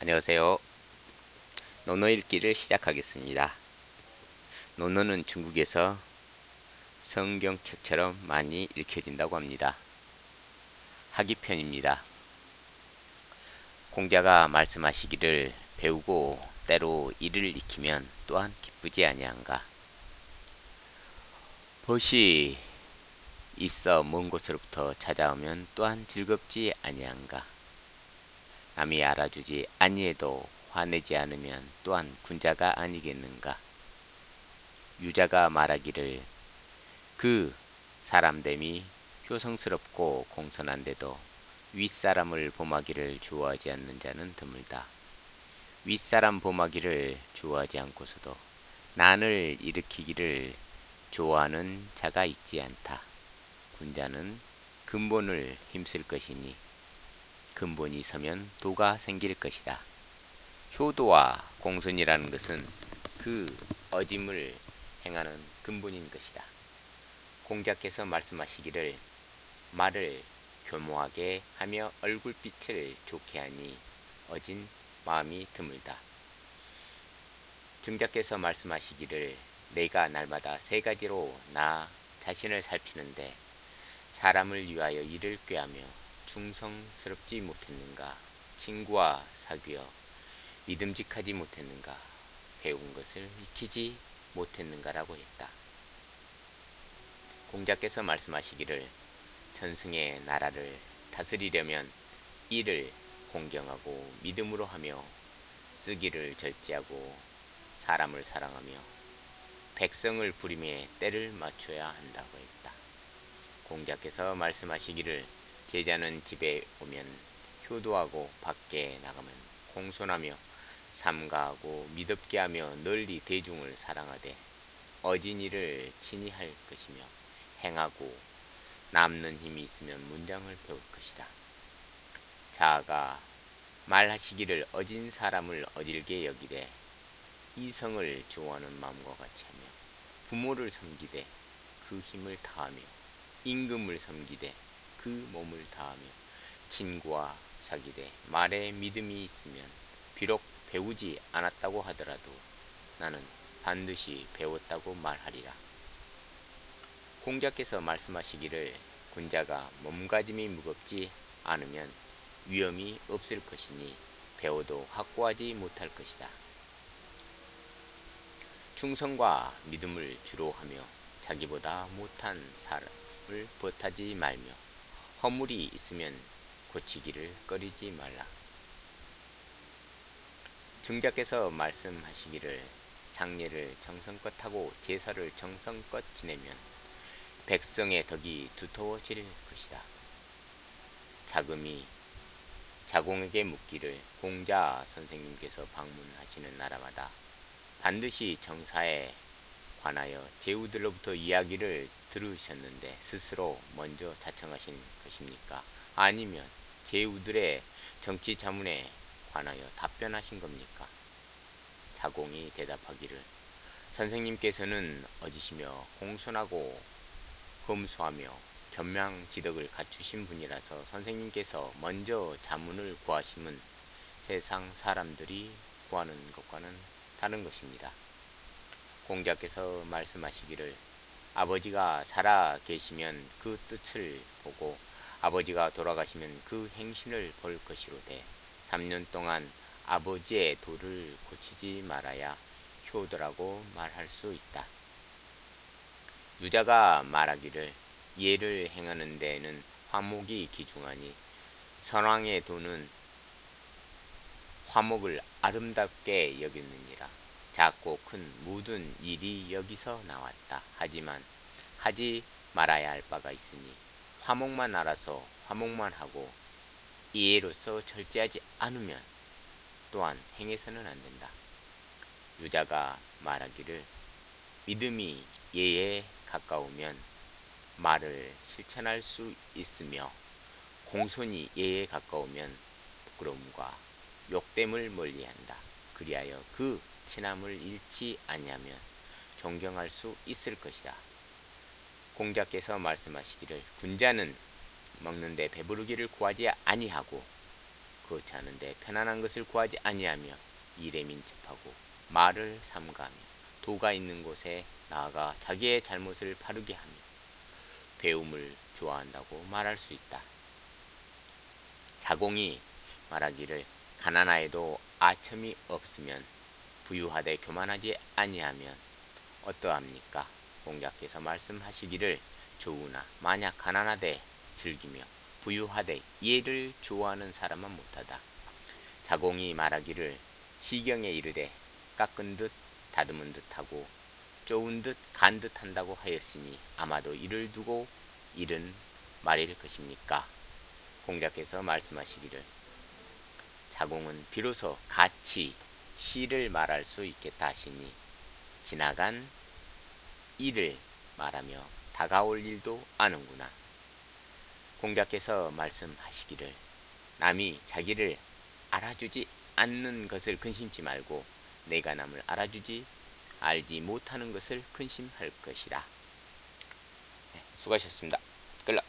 안녕하세요. 논어 읽기를 시작하겠습니다. 논어는 중국에서 성경책처럼 많이 읽혀진다고 합니다. 하기편입니다. 공자가 말씀하시기를 배우고 때로 이를 익히면 또한 기쁘지 아니한가. 벗이 있어 먼 곳으로부터 찾아오면 또한 즐겁지 아니한가. 남이 알아주지 아니해도 화내지 않으면 또한 군자가 아니겠는가. 유자가 말하기를 그 사람됨이 효성스럽고 공손한데도 윗사람을 범하기를 좋아하지 않는 자는 드물다. 윗사람 범하기를 좋아하지 않고서도 난을 일으키기를 좋아하는 자가 있지 않다. 군자는 근본을 힘쓸 것이니 근본이 서면 도가 생길 것이다. 효도와 공손이라는 것은 그 어짐을 행하는 근본인 것이다. 공자께서 말씀하시기를 말을 교모하게 하며 얼굴빛을 좋게 하니 어진 마음이 드물다. 증자께서 말씀하시기를 내가 날마다 세 가지로 나 자신을 살피는데 사람을 위하여 일을 꾀하며 충성스럽지 못했는가? 친구와 사귀어 믿음직하지 못했는가? 배운 것을 익히지 못했는가라고 했다. 공자께서 말씀하시기를 전승의 나라를 다스리려면 이를 공경하고 믿음으로 하며 쓰기를 절제하고 사람을 사랑하며 백성을 부림에 때를 맞춰야 한다고 했다. 공자께서 말씀하시기를 제자는 집에 오면 효도하고 밖에 나가면 공손하며 삼가하고 믿었게 하며 널리 대중을 사랑하되 어진 이를 친히 할 것이며 행하고 남는 힘이 있으면 문장을 배울 것이다. 자아가 말하시기를 어진 사람을 어질게 여기되 이성을 좋아하는 마음과 같이 하며 부모를 섬기되 그 힘을 다하며 임금을 섬기되 그 몸을 다하며 친구와 사귀되 말에 믿음이 있으면 비록 배우지 않았다고 하더라도 나는 반드시 배웠다고 말하리라. 공자께서 말씀하시기를 군자가 몸가짐이 무겁지 않으면 위험이 없을 것이니 배워도 확고하지 못할 것이다. 충성과 믿음을 주로 하며 자기보다 못한 사람을 버타지 말며 허물이 있으면 고치기를 꺼리지 말라. 증자께서 말씀하시기를 장례를 정성껏 하고 제사를 정성껏 지내면 백성의 덕이 두터워질 것이다. 자금이 자공에게 묻기를 공자 선생님께서 방문하시는 나라마다 반드시 정사에 관하여 제후들로부터 이야기를 들으셨는데 스스로 먼저 자청하신 것입니까? 아니면 제후들의 정치 자문에 관하여 답변하신 겁니까? 자공이 대답하기를 선생님께서는 어지시며 공손하고 검소하며 견명지덕을 갖추신 분이라서 선생님께서 먼저 자문을 구하심은 세상 사람들이 구하는 것과는 다른 것입니다. 공자께서 말씀하시기를 아버지가 살아 계시면 그 뜻을 보고 아버지가 돌아가시면 그 행신을 볼 것이로되 3년 동안 아버지의 도를 고치지 말아야 효도라고 말할 수 있다. 유자가 말하기를 예를 행하는 데에는 화목이 기중하니 선왕의 도는 화목을 아름답게 여겼느니라. 작고 큰 모든 일이 여기서 나왔다. 하지만 하지 말아야 할 바가 있으니 화목만 알아서 화목만 하고 이해로서 절제하지 않으면 또한 행해서는 안 된다. 유자가 말하기를 믿음이 예에 가까우면 말을 실천할 수 있으며 공손이 예에 가까우면 부끄러움과 욕됨을 멀리한다. 그리하여 그 친함을 잃지 아니하면 존경할 수 있을 것이다. 공자께서 말씀하시기를 군자는 먹는데 배부르기를 구하지 아니하고 그렇지 않은데 편안한 것을 구하지 아니하며 일에 민첩하고 말을 삼가하며 도가 있는 곳에 나아가 자기의 잘못을 바르게 하며 배움을 좋아한다고 말할 수 있다. 자공이 말하기를 가난하여도 아첨이 없으면 부유하되 교만하지 아니하면 어떠합니까? 공자께서 말씀하시기를 좋으나 만약 가난하되 즐기며 부유하되 이해를 좋아하는 사람은 못하다. 자공이 말하기를 시경에 이르되 깎은 듯 다듬은 듯하고 쪼은 듯 간 듯한다고 하였으니 아마도 이를 두고 이른 말일 것입니까? 공자께서 말씀하시기를 자공은 비로소 같이 시를 말할 수 있겠다 하시니 지나간 일을 말하며 다가올 일도 아는구나. 공자께서 말씀하시기를 남이 자기를 알아주지 않는 것을 근심치 말고 내가 남을 알아주지 알지 못하는 것을 근심할 것이라. 네, 수고하셨습니다. 끌라.